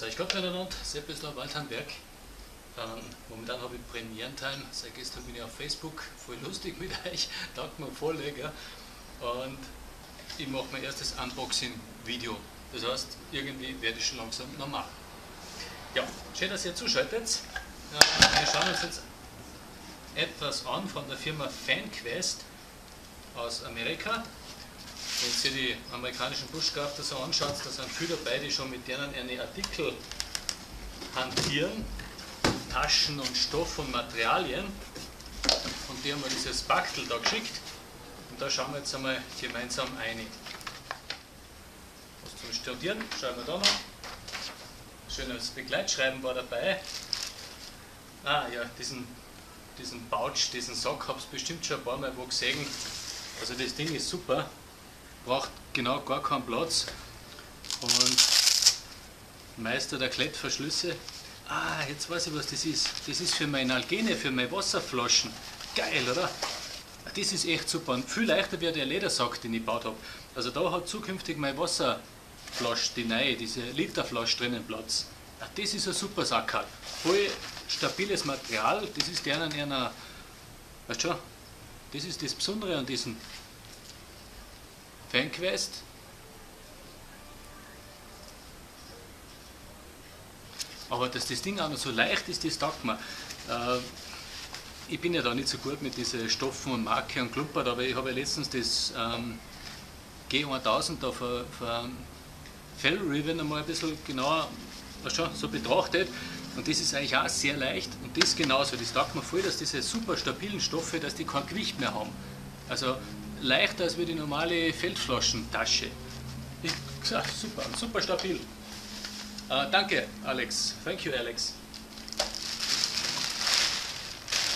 Grüß Gott miteinander, Seppesler Waldhandwerk. Ähm, momentan habe ich Premierentime, seit gestern bin ich auf Facebook, voll lustig mit euch, danke mir voll, gell? Und ich mache mein erstes Unboxing-Video. Das heißt, irgendwie werde ich schon langsam normal. Ja, schön, dass ihr zuschaltet. Äh, wir schauen uns jetzt etwas an von der Firma FanQuest aus Amerika. Wenn ihr die amerikanischen Bushcrafter so anschaut, da sind viele dabei, die schon mit denen eine Artikel hantieren, Taschen und Stoff und Materialien. Und die haben mir dieses Bachtel da geschickt. Und da schauen wir jetzt einmal gemeinsam ein. Was zum Studieren, schauen wir da noch. Schönes Begleitschreiben war dabei. Ah ja, diesen, diesen Pouch, diesen Sack habe ich bestimmt schon ein paar Mal wo gesehen. Also das Ding ist super braucht genau gar keinen Platz. Und Meister der Klettverschlüsse. Ah, jetzt weiß ich, was das ist. Das ist für meine Algene, für meine Wasserflaschen. Geil, oder? Das ist echt super. Und viel leichter wie der Ledersack, den ich gebaut habe. Also da hat zukünftig meine Wasserflasche, die neue, diese Literflasche drinnen Platz. Das ist ein super Sackerl. Voll stabiles Material. Das ist der an einer, weißt du schon, das ist das Besondere an diesen FanQuest. Aber dass das Ding auch noch so leicht ist, das taugt mir. Äh, ich bin ja da nicht so gut mit diesen Stoffen und Marke und Klumpert, aber ich habe ja letztens das ähm, G1000 da für, für Fell Riven einmal ein bisschen genauer schon, so betrachtet. Und das ist eigentlich auch sehr leicht und das genauso. Das taugt mir voll, dass diese super stabilen Stoffe, dass die kein Gewicht mehr haben. Also leichter als wie die normale Feldflaschentasche. Ja, super, super stabil. Uh, danke, Alex. Thank you, Alex.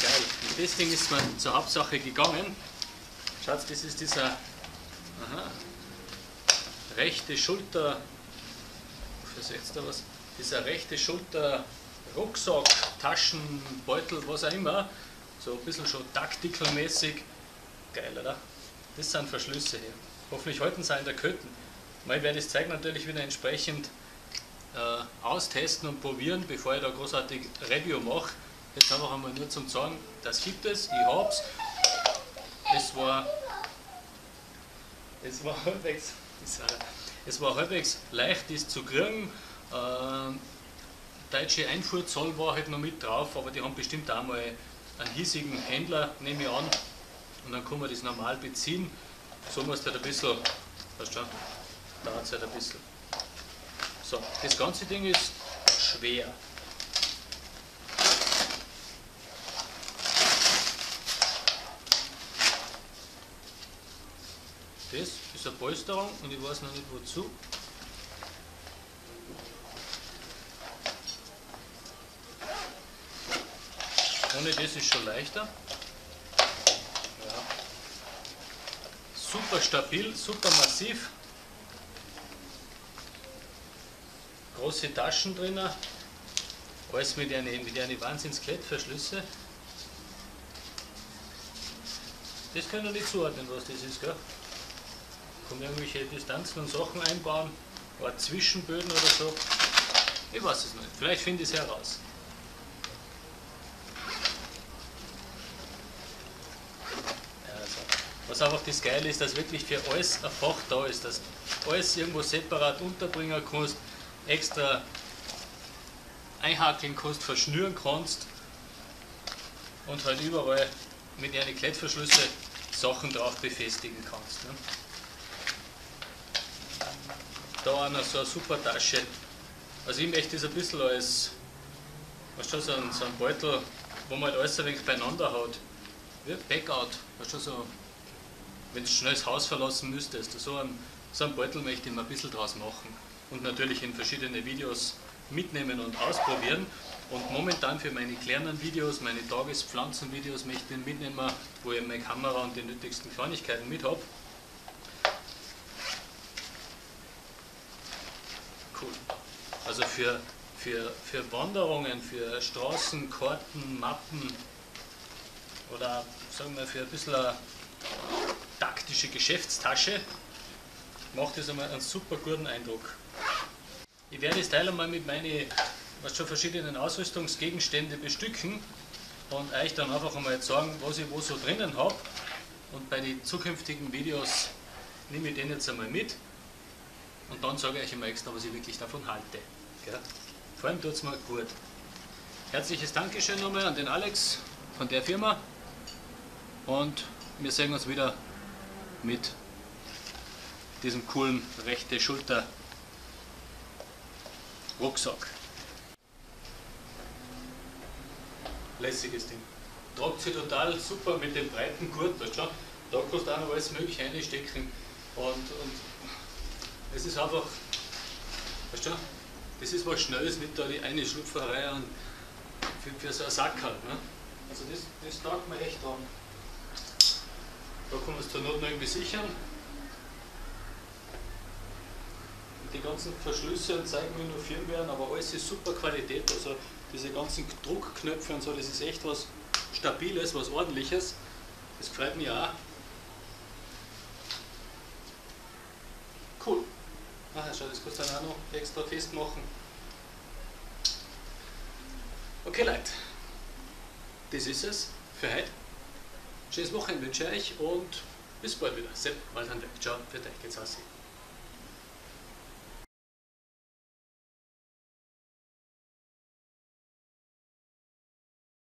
Geil. Und das Ding ist mir zur Hauptsache gegangen. Schaut, das ist dieser aha, rechte Schulter. Wofür seht da was? Dieser rechte Schulter Rucksack, Taschenbeutel, was auch immer. So ein bisschen schon taktikelmäßig. Geil, oder? Das sind Verschlüsse hier. Hoffentlich halten sie in der Kötten. Ich werde das Zeug natürlich wieder entsprechend äh, austesten und probieren, bevor ich da großartig Review mache. Jetzt einfach einmal nur zum sagen, das gibt es, ich hab's. Es war, es war halbwegs, es war halbwegs leicht, das zu kriegen. Äh, deutsche Einfuhrzoll war halt noch mit drauf, aber die haben bestimmt auch mal einen hiesigen Händler, nehme ich an, und dann kann man das normal beziehen. So muss halt ein bisschen, weißt du, dauert es halt ein bisschen. So, das ganze Ding ist schwer. Das ist eine Polsterung und ich weiß noch nicht wozu. Ohne das ist schon leichter. Super stabil, super massiv. Große Taschen drin, alles mit einer, mit Wahnsinns-Klettverschlüsse. Das kann ich nicht zuordnen, was das ist. Gell? Kann irgendwelche Distanzen und Sachen einbauen, oder Zwischenböden oder so. Ich weiß es nicht, vielleicht finde ich es heraus. Was einfach das Geile ist, dass wirklich für alles ein Fach da ist, dass alles irgendwo separat unterbringen kannst, extra einhakeln kannst, verschnüren kannst und halt überall mit ihren Klettverschlüsse Sachen drauf befestigen kannst. Ne? Da auch noch so eine super Tasche. Also ich möchte das ein bisschen als weißt du, so, ein, so ein Beutel, wo man halt alles ein wenig beieinander hat. Wie Backout, weißt du, so wenn du schnell das Haus verlassen müsstest. So einen, so einen Beutel möchte ich mir ein bisschen draus machen und natürlich in verschiedene Videos mitnehmen und ausprobieren. Und momentan für meine kleinen Videos, meine Tagespflanzenvideos möchte ich mitnehmen, wo ich meine Kamera und die nötigsten Kleinigkeiten mit habe. Cool. Also für, für, für Wanderungen, für Straßenkarten, Mappen oder sagen wir für ein bisschen taktische Geschäftstasche macht es einmal einen super guten Eindruck. Ich werde das Teil einmal mit meinen was schon verschiedenen Ausrüstungsgegenständen bestücken und euch dann einfach einmal sagen, was ich wo so drinnen habe. Und bei den zukünftigen Videos nehme ich den jetzt einmal mit und dann sage ich euch immer extra, was ich wirklich davon halte. Gell? Vor allem tut es mir gut. Herzliches Dankeschön nochmal an den Alex von der Firma und wir sehen uns wieder mit diesem coolen rechte Schulter Rucksack. Lässiges Ding. Tragt sich total super mit dem breiten Gurt. Weißt du? Da kannst du auch noch alles mögliche einstecken. Und, und es ist einfach, weißt du, das ist was Schnelles, nicht da die eine Schlupferei an für, für so einen Sack halt. Ne? Also das, das taugt mir echt an. Da kann man es zur Not noch irgendwie sichern. Die ganzen Verschlüsse zeigen mir nur Firmware, aber alles ist super Qualität. Also diese ganzen Druckknöpfe und so, das ist echt was Stabiles, was Ordentliches. Das gefällt mir auch. Cool. Ach, schau, das kannst du dann auch noch extra festmachen. Okay, Leute. Das ist es für heute. Schönes Wochenende wünsche ich euch und bis bald wieder. Sepp, Waldhandwerk. Ciao, für dich geht's aussehen.